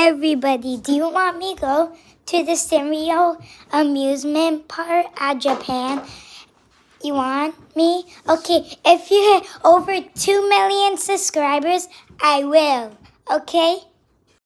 everybody, do you want me to go to the Sanrio amusement park at Japan? You want me? Okay, if you hit over 2 million subscribers, I will. Okay?